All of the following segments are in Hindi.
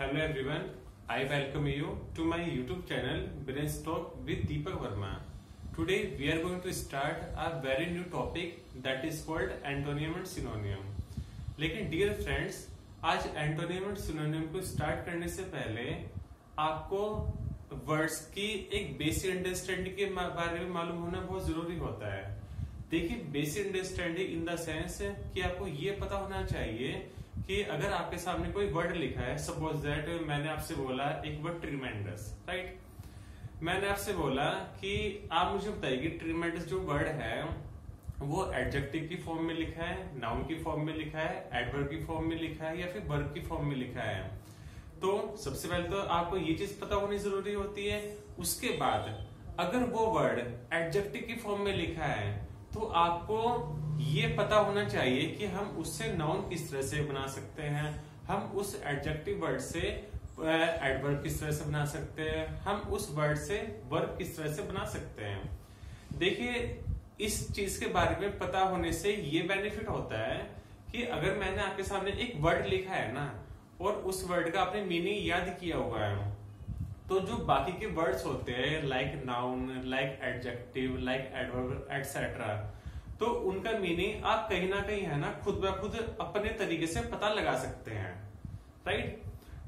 Hello everyone I welcome you to my YouTube channel brain stock with Deepak Verma today we are going to start a very new topic that is called antonyms and synonyms लेकिन डियर फ्रेंड्स आज एंटोनियम एंड सिनोनियम को स्टार्ट करने से पहले, आपको वर्ड्स की एक बेसिक अंडरस्टैंडिंग के बारे में मालूम होना बहुत ज़रूरी होता है। देखिए basic understanding in the sense कि आपको ये पता होना चाहिए कि अगर आपके सामने कोई वर्ड लिखा है सपोज़ दैट मैंने आपसे बोला एक वर्ड ट्रीमेंडस राइट मैंने आपसे बोला कि आप मुझे बताइए कि ट्रीमेंडस जो वर्ड है, वो एडजेक्टिव की फॉर्म में लिखा है नाउन की फॉर्म में लिखा है एडवर्ब की फॉर्म में लिखा है या फिर वर्ब की फॉर्म में लिखा है। तो सबसे पहले तो आपको ये चीज़ पता होनी ज़रूरी होती है। उसके बाद अगर वो वर्ड एडजेक्टिव की फॉर्म में लिखा है तो आपको ये पता होना चाहिए कि हम उससे नाउन किस तरह से बना सकते हैं। हम उस एडजेक्टिव वर्ड से एडवर्ब किस तरह से बना सकते हैं। हम उस वर्ड से वर्ब किस तरह से बना सकते हैं। देखिए, इस चीज़ के बारे में पता होने से ये बेनिफिट होता है कि अगर मैंने आपके सामने एक वर्ड लिखा है ना, और उस वर्ड का आपने मीनिंग याद किया हुआ है तो जो बाकी के वर्ड्स होते हैं like noun like adjective like adverb etcetera तो उनका मीनिंग आप कहीं ना कहीं है ना, खुद ब खुद अपने तरीके से पता लगा सकते हैं राइट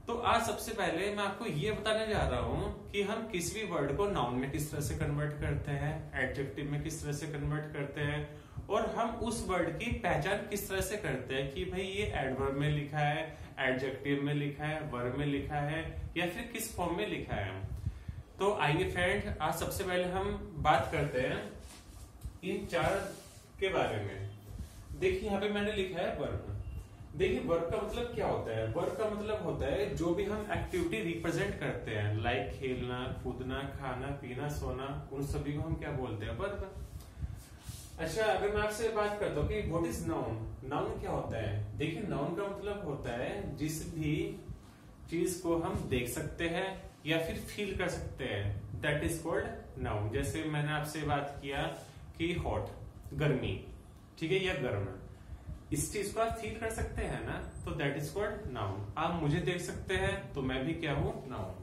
तो आज सबसे पहले मैं आपको ये बताने जा रहा हूँ कि हम किस भी वर्ड को नाउन में किस तरह से कन्वर्ट करते हैं एडजेक्टिव में किस तरह से कन्वर्ट करते हैं, और हम उस वर्ड की पहचान किस तरह से करते हैं कि भाई ये एडवर्ब में लिखा है एडजेक्टिव में लिखा है वर्ब में लिखा है, या फिर किस फॉर्म में लिखा है? तो आइए फ्रेंड आज सबसे पहले हम बात करते हैं इन चार के बारे में। देखिए, यहाँ पे मैंने लिखा है वर्ब देखिए वर्क का मतलब क्या होता है? वर्क का मतलब होता है जो भी हम एक्टिविटी रिप्रेजेंट करते हैं लाइक खेलना, कूदना, खाना, पीना, सोना, उन सभी को हम क्या बोलते हैं? वर्क अच्छा अगर मैं आपसे बात करता हूँ कि व्हाट इज़ नाउन नाउन क्या होता है? देखिए नाउन का मतलब होता है जिस भी चीज़ को हम देख सकते हैं या फिर फील कर सकते हैं। दैट इज़ कॉल्ड नाउन जैसे मैंने आपसे बात किया कि हॉट गर्मी, ठीक है, या गर्म। इस चीज़ को आप फील कर सकते हैं ना? तो दैट इज़ कॉल्ड नाउन आप मुझे देख सकते हैं तो मैं भी क्या हूँ? नाउन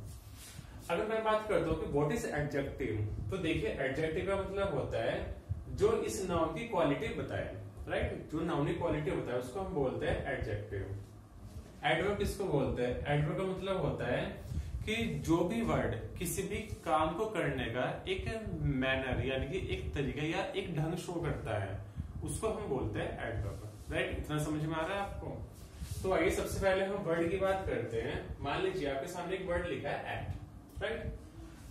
अगर मैं बात करता हूँ कि व्हाट इज़ एडजेक्टिव तो देखिए एडजेक्टिव का मतलब होता है जो इस नाउन की क्वालिटी बताए राइट जो नाउन की क्वालिटी है उसको हम बोलते हैं एडजेक्टिव एडवर्ब किसको बोलते हैं? एडवर्ब का मतलब होता है कि जो भी वर्ड किसी भी काम को करने का एक मैनर यानी कि एक तरीका या एक ढंग शो करता है, उसको हम बोलते हैं एडवर्ब राइट इतना समझ में आ रहा है आपको? तो आइए सबसे पहले हम वर्ड की बात करते हैं। मान लीजिए आपके सामने एक वर्ड लिखा है एक्ट राइट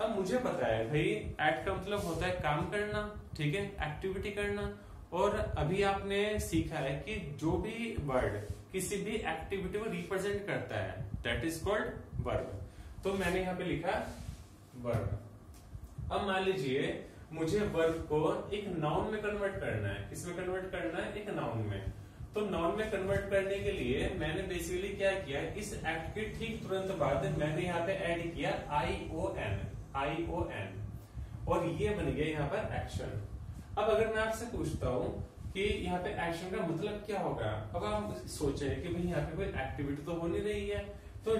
अब मुझे पता है भाई एक्ट का मतलब होता है काम करना, ठीक है एक्टिविटी करना। और अभी आपने सीखा है कि जो भी वर्ड किसी भी एक्टिविटी को रिप्रेजेंट करता है दैट इज़ कॉल्ड वर्ब तो मैंने यहाँ पे लिखा वर्ब अब मान लीजिए, मुझे वर्ब को एक नाउन में कन्वर्ट करना है। किसमें कन्वर्ट करना है? एक नाउन में। तो नाउन में कन्वर्ट करने के लिए मैंने बेसिकली क्या किया, इस एक्ट के ठीक तुरंत बाद मैंने यहाँ पे ऐड किया आई O N I O N और ये बन गया यहाँ पर एक्शन अब अगर मैं आपसे पूछता हूँ कि यहाँ पे एक्शन का मतलब क्या होगा? अब आप सोचे कि भाई यहाँ पे कोई एक्टिविटी तो हो नहीं रही है। तो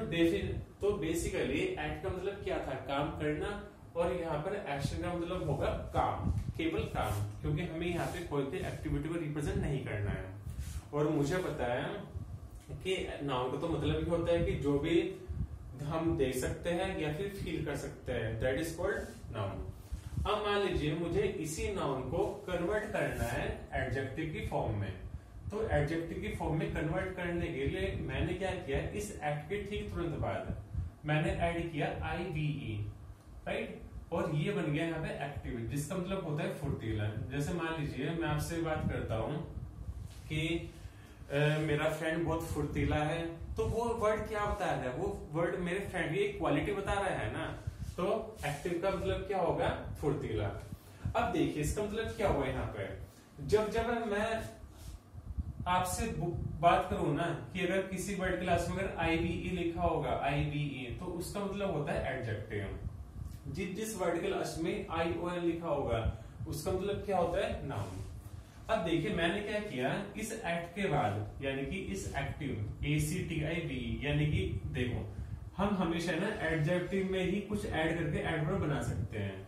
तो बेसिकली एक्ट का मतलब क्या था? काम करना और यहाँ पर एक्शन का मतलब होगा काम, केवल काम, क्योंकि हमें यहाँ पे कोई भी एक्टिविटी को रिप्रेजेंट नहीं करना है। और मुझे पता है कि नाउन का तो मतलब ही होता है कि जो भी हम देख सकते हैं या फिर फील कर सकते हैं. दैट इज़ कॉल्ड नाउन अब मान लीजिए मुझे इसी नाउन को कन्वर्ट करना है एडजेक्टिव की फॉर्म में. तो एडजेक्टिव की फॉर्म में कन्वर्ट करने के लिए मैंने क्या किया? इस एक्ट के ठीक तुरंत बाद मैंने ऐड किया आई वी ई राइट और ये बन गया यहाँ पे एक्टिव जिसका मतलब होता है फुर्तीला. जैसे मान लीजिए मैं आपसे बात करता हूँ कि मेरा फ्रेंड बहुत फुर्तीला है। तो वो वर्ड क्या बता रहा है? वो वर्ड मेरे फ्रेंड की क्वालिटी बता रहा है ना? तो एक्टिव का मतलब क्या होगा? फुर्तीला। अब देखिए, इसका मतलब क्या हुआ यहाँ पे? जब जब मैं आपसे बात करूँ ना, कि अगर किसी वर्ड क्लास में अगर आईवीई लिखा होगा आईवीई तो उसका मतलब होता है एडजेक्टिव जिस जिस वर्ड क्लास में आई ओ एन लिखा होगा, उसका मतलब क्या होता है? नाउन अब देखिए, मैंने क्या किया, इस एक्ट के बाद, यानी कि इस active A C T I B यानी कि देखो, हम हमेशा ना एडजेक्टिव में ही कुछ ऐड करके एडवर्ब बना सकते हैं।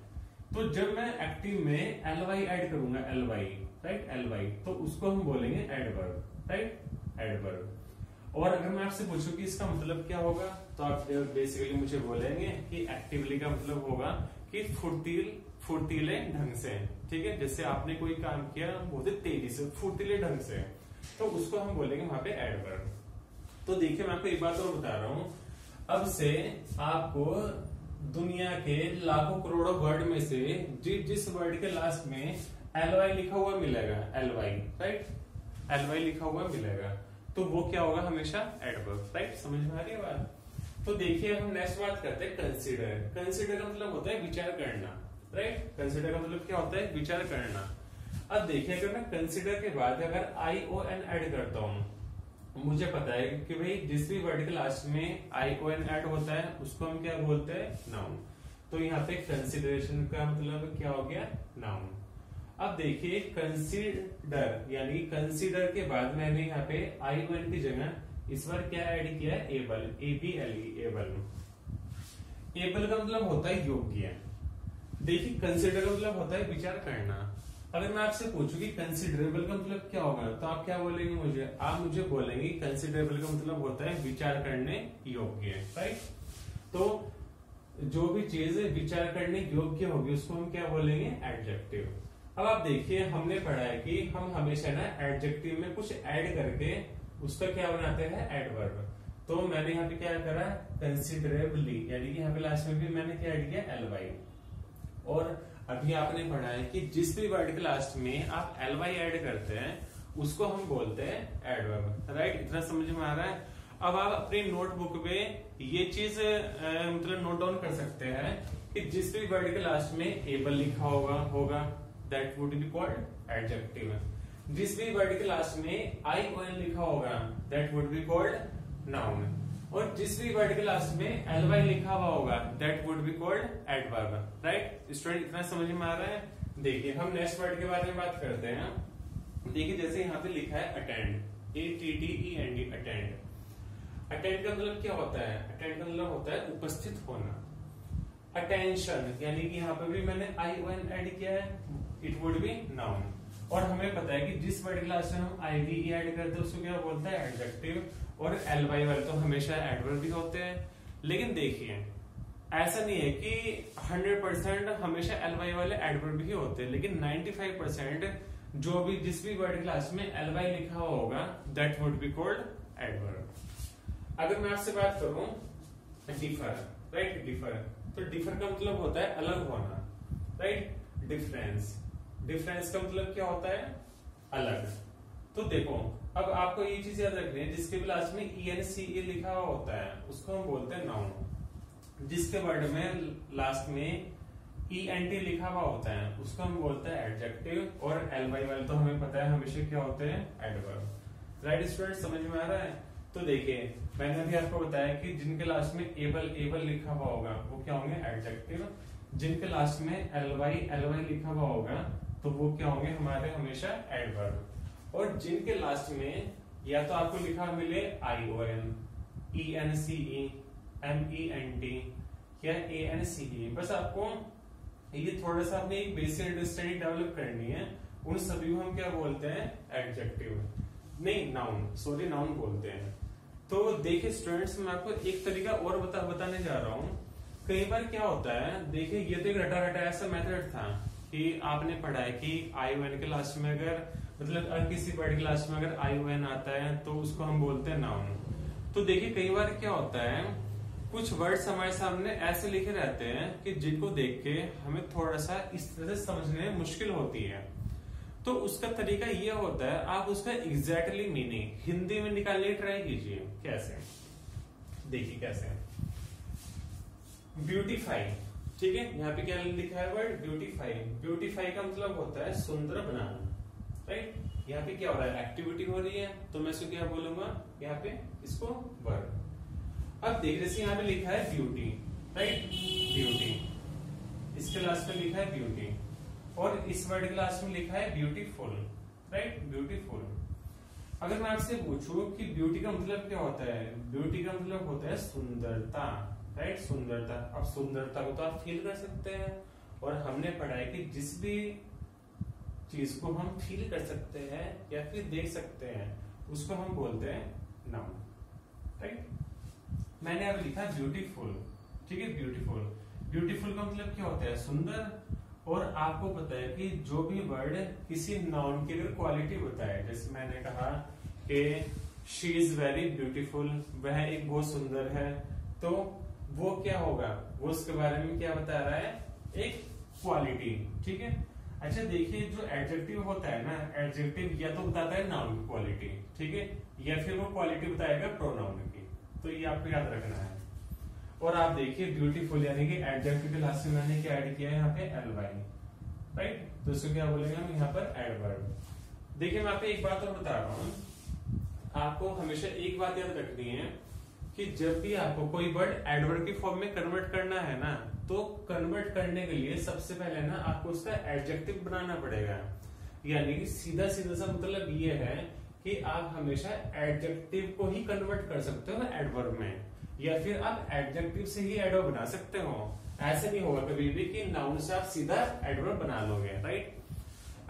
तो जब मैं एक्टिव में एल वाई एड करूँगा L Y right L Y तो उसको हम बोलेंगे एडवर्ब राइट एडवर्ब और अगर मैं आपसे पूछूँ कि इसका मतलब क्या होगा? तो आप बेसिकली मुझे बोलेंगे कि एक्टिवली का मतलब होगा कि फुर्तील, फुर्तीले ढंग से, ठीक है? जैसे आपने कोई काम किया बहुत ही तेज़ी से, फुर्तीले ढंग से। तो उसको हम बोलेंगे वहाँ पे एडवर्ब तो देखिए, मैं आपको एक बात और बता रहा हूँ। अब से आपको दुनिया के लाखों करोड़ों वर्ड में से जिस जिस वर्ड के लास्ट में एल वाई लिखा हुआ मिलेगा एलवाई राइट एलवाई लिखा हुआ मिलेगा। तो वो क्या होगा हमेशा? एडवर्ब राइट समझ में आ रही है बात? तो देखिए, हम नेक्स्ट बात करते हैं कंसिडर कंसिडर का मतलब होता है विचार करना राइट कंसिडर का मतलब क्या होता है? विचार करना. अब देखिए, अगर मैं कंसिडर के बाद अगर आई ओ एन एड करता हूँ, मुझे पता है कि भाई, जिस भी वर्ड के लास्ट में आई ओ एन एड होता है, उसको हम क्या बोलते हैं? नाउन तो यहाँ पे कंसिडरेशन का मतलब क्या हो गया? नाउन अब देखिए कंसिडर यानी कंसिडर के बाद मैंने यहाँ पे आई ओ एन की जगह इस बार क्या ऐड किया है? Able A B L E able able का मतलब होता है योग्य। देखिए कंसिडर का मतलब होता है विचार करना। अगर मैं आपसे पूछूँ कि कंसिडरेबल का मतलब क्या होगा तो आप क्या बोलेंगे मुझे? आप मुझे बोलेंगे कंसिडरेबल का मतलब होता है विचार करने योग्य राइट तो जो भी चीज़ विचार करने योग्य होगी, उसको हम क्या बोलेंगे? एडजेक्टिव अब आप देखिए, हमने पढ़ा है कि हम हमेशा ना एडजेक्टिव में कुछ ऐड करके उसका क्या बनाते हैं? एडवर्ब तो मैंने यहाँ पे क्या करा? कंसिडरेबली यानी कि यहाँ पे लास्ट में भी मैंने क्या ऐड किया? एल वाई और अभी आपने पढ़ा है कि जिस भी वर्ड के लास्ट में आप एल वाई एड करते हैं, उसको हम बोलते हैं एडवर्ब राइट इतना समझ में आ रहा है? अब आप अपनी नोटबुक में ये चीज़ मतलब नोट डाउन कर सकते हैं कि जिस भी वर्ड के लास्ट में एबल लिखा होगा होगा that would be called adjective जिस भी वर्ड के लास्ट में आई ओ एन लिखा होगा that would be called noun और जिस भी वर्ड के लास्ट में एल वाई लिखा हुआ होगा that would be called adverb right student इतना समझ में आ रहा है? देखिए, हम नेक्स्ट वर्ड के बारे में बात करते हैं। देखिए, जैसे यहाँ पे लिखा है attend A T T E N D attend attend का मतलब क्या होता है? अटेंड का मतलब होता है उपस्थित होना। अटेंशन यानी कि यहाँ पे भी मैंने आई एन एड किया है इट वुड बी नाउन और हमें पता है कि जिस वर्ड क्लास में हम आई वी एड करते हैं, उसको क्या बोलते हैं? एडजेक्टिव और एल वाई वाले तो हमेशा एडवर्ब भी होते हैं। लेकिन देखिए, ऐसा नहीं है कि 100 परसेंट हमेशा एल वाई वाले एडवर्ब ही होते हैं, लेकिन 95 परसेंट जो भी, जिस भी वर्ड क्लास में एल वाई लिखा हुआ होगा that would be called adverb अगर मैं आपसे बात करूँ डिफर राइट डिफर तो डिफर का मतलब होता है अलग होना राइट डिफरेंस डिफरेंस का मतलब क्या होता है? अलग। तो देखो, अब आपको ये चीज़ याद रखनी है, जिसके भी लास्ट में ई एन सी ए लिखा हुआ होता है, उसको हम बोलते हैं नाउन जिसके वर्ड में लास्ट में ई एन टी लिखा हुआ होता है, उसको हम बोलते हैं एडजेक्टिव और एल वाई वाले। तो हमें पता है, हमेशा क्या होते हैं? एडवर्ब राइट स्टूडेंट समझ में आ रहा है? तो देखिए, मैंने अभी आपको बताया कि जिनके लास्ट में एबल एबल लिखा हुआ होगा, वो क्या होंगे? एडजेक्टिव जिनके लास्ट में एल वाई एल वाई लिखा हुआ होगा तो वो क्या होंगे? हमारे हमेशा एडवर्ब और जिनके लास्ट में या तो आपको लिखा मिले I O N E N C E M E N T या ए एन सी ई बस आपको ये थोड़ा सा अपनी एक बेसिक अंडरस्टैंडिंग डेवलप करनी है। उन सभी को हम क्या बोलते हैं? एडजेक्टिव नहीं नाउन सॉरी नाउन बोलते हैं। तो देखिए स्टूडेंट्स मैं आपको एक तरीका और बता, बताने जा रहा हूँ। कई बार क्या होता है? देखिए, ये तो एक रटा रटा ऐसा मेथड था। कि आपने पढ़ा है कि आई ओ एन के लास्ट में अगर मतलब किसी वर्ड क्लास में अगर आई एन आता है तो उसको हम बोलते हैं नाउन तो देखिए, कई बार क्या होता है, कुछ वर्ड्स हमारे सामने ऐसे लिखे रहते हैं कि जिनको देख के हमें थोड़ा सा इस तरह से समझने में मुश्किल होती है। तो उसका तरीका ये होता है, आप उसका एग्जैक्टली मीनिंग हिंदी में निकालने की ट्राई कीजिए, कैसे? देखिए, कैसे? ब्यूटीफाई ठीक है? यहाँ पे क्या लिखा है वर्ड ब्यूटीफाई ब्यूटीफाई का मतलब होता है सुंदर बनाना राइट यहाँ पे क्या हो रहा है? एक्टिविटी हो रही है तो मैं इसको क्या बोलूँगा? यहाँ पे इसको वर्ब अब देख रहे यहाँ पे लिखा है ब्यूटी राइट ब्यूटी इसके लास्ट में लिखा है ब्यूटी और इस वर्ड के लास्ट में लिखा है ब्यूटीफुल राइट ब्यूटीफुल अगर मैं आपसे पूछूँ कि ब्यूटी का मतलब क्या होता है? ब्यूटी का मतलब होता है सुंदरता. राइट सुंदरता। अब सुंदरता को तो आप फील कर सकते हैं। और हमने पढ़ा है कि जिस भी चीज़ को हम फील कर सकते हैं या फिर देख सकते हैं, उसको हम बोलते हैं नाउन राइट मैंने अब लिखा ब्यूटीफुल ठीक है? ब्यूटीफुल ब्यूटीफुल का मतलब क्या होता है? सुंदर। और आपको पता है कि जो भी वर्ड किसी नाउन की अगर क्वालिटी बताए, जैसे मैंने कहा कि शी इज़ वेरी ब्यूटीफुल वह एक बहुत सुंदर है तो वो क्या होगा? वो उसके बारे में क्या बता रहा है? एक क्वालिटी ठीक है? अच्छा देखिए, जो एडजेक्टिव होता है ना एडजेक्टिव या तो बताता है नाउन की क्वालिटी ठीक है? या फिर वो क्वालिटी बताएगा प्रोनाउन की। तो ये आपको याद रखना है। और आप देखिए ब्यूटीफुल यानी कि एडजेक्टिव लास्ट में मैंने क्या ऐड किया है यहाँ पे? एल वाई राइट तो इसको क्या बोलेंगे हम? यहाँ पर एडवर्ब देखिए, मैं आपको एक बात और बता रहा हूँ। आपको हमेशा एक बात याद रखनी है। कि जब भी आपको कोई वर्ड एडवर्ब की फॉर्म में कन्वर्ट करना है ना तो कन्वर्ट करने के लिए सबसे पहले ना आपको उसका एडजेक्टिव बनाना पड़ेगा। यानी कि सीधा सीधा सा मतलब ये है कि आप हमेशा एडजेक्टिव को ही कन्वर्ट कर सकते हो एडवर्ब में, या फिर आप एडजेक्टिव से ही एडवर्ब बना सकते हो। ऐसे नहीं होगा कभी भी कि नाउन से आप सीधा एडवर्ब बना लोगे राइट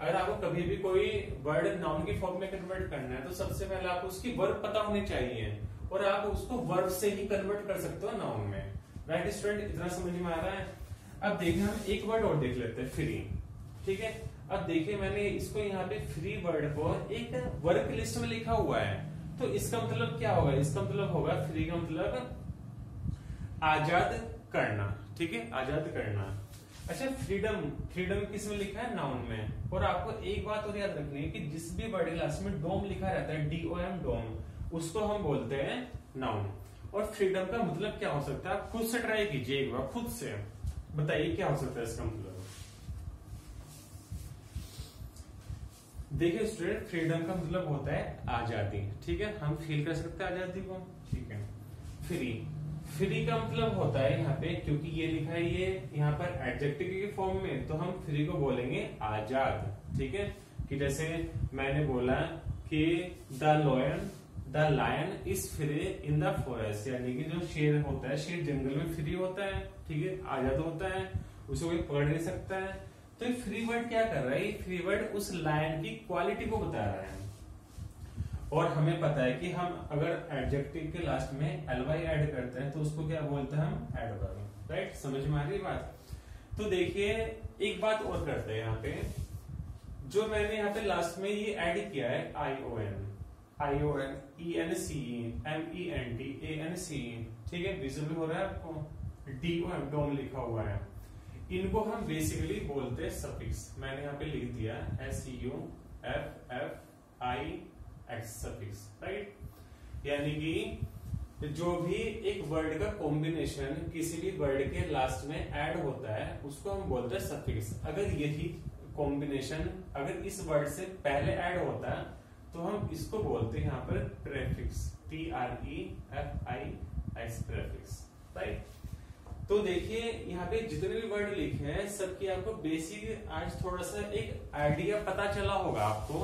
अगर आपको कभी भी कोई वर्ड नाउन की फॉर्म में कन्वर्ट करना है तो सबसे पहले आपको उसकी वर्ब पता होनी चाहिए। और आप उसको वर्ब से ही कन्वर्ट कर सकते हो नाउन में। राइट स्टूडेंट इतना समझ में आ रहा है? अब देखिए, हम एक वर्ड और देख लेते हैं फ्री ठीक है? अब देखिए, मैंने इसको यहाँ पे फ्री वर्ड को एक वर्क लिस्ट में लिखा हुआ है। तो इसका मतलब क्या होगा? इसका मतलब होगा फ्री का मतलब आज़ाद करना। ठीक है? आज़ाद करना। अच्छा फ्रीडम फ्रीडम किसमें लिखा है? नाउन में। और आपको एक बात और याद रखनी है कि जिस भी वर्ड क्लास में डोम लिखा रहता है डी ओ एम डोम उसको हम बोलते हैं नाउन और फ्रीडम का मतलब क्या हो सकता है? आप खुद से ट्राई कीजिए एक बार, खुद से। बताइए क्या हो सकता है इसका मतलब? देखिए स्टूडेंट फ्रीडम का मतलब होता है आज़ादी। ठीक है? हम फील कर सकते हैं आज़ादी को? ठीक है। फ्री फ्री का मतलब होता है यहाँ पे, क्योंकि ये लिखा है ये यहाँ पर एडजेक्टिव के फॉर्म में तो हम फ्री को बोलेंगे आज़ाद। ठीक है? कि जैसे मैंने बोला कि the lion the lion is free in the forest, यानी कि जो शेर होता है, शेर जंगल में फ्री होता है, ठीक है, आज़ाद होता है, उसे कोई पकड़ नहीं सकता है। तो ये फ्री वर्ड क्या कर रहा है? फ्री वर्ड उस लायन की क्वालिटी को बता रहा है। और हमें पता है कि हम अगर एडजेक्टिव के लास्ट में एल वाई एड करते हैं तो उसको क्या बोलते हैं हम? एडवर्ब राइट समझ में आ रही बात? तो देखिए, एक बात और करते हैं यहाँ पे। जो मैंने यहाँ पे लास्ट में ये ऐड किया है I O N I O N E N C M E N T A N C ठीक है? विजिबल हो रहा है आपको? डी ओ एम डोम लिखा हुआ है। इनको हम बेसिकली बोलते हैं सफिक्स मैंने यहाँ पे लिख दिया S U F F I X suffix right यानी कि जो भी एक वर्ड का कॉम्बिनेशन किसी भी वर्ड के लास्ट में ऐड होता है, उसको हम बोलते हैं सफिक्स अगर यही कॉम्बिनेशन अगर इस वर्ड से पहले ऐड होता है तो हम इसको बोलते हैं यहाँ पर prefix T R E F I X prefix right तो देखिए, यहाँ पे जितने भी वर्ड लिखे हैं, सबकी आपको बेसिक आज थोड़ा सा एक आइडिया पता चला होगा आपको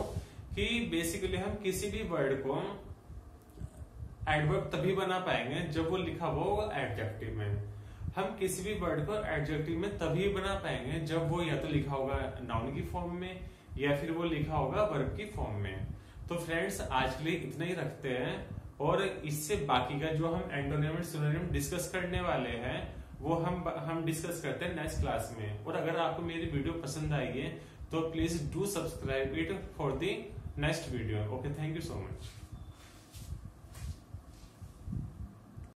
कि बेसिकली हम किसी भी वर्ड को एडवर्ब तभी बना पाएँगे जब वो लिखा हो एडजेक्टिव में। हम किसी भी वर्ड को एडजेक्टिव में तभी बना पाएँगे जब वो या तो लिखा होगा नाउन की फॉर्म में या फिर वो लिखा होगा वर्ब की फॉर्म में। तो फ्रेंड्स आज के लिए इतना ही रखते हैं। और इससे बाकी का जो हम एंटोनिम सिनोनिम डिस्कस करने वाले हैं, वो हम हम डिस्कस करते हैं नेक्स्ट क्लास में। और अगर आपको मेरी वीडियो पसंद आई है तो please do subscribe it for the next video okay thank you so much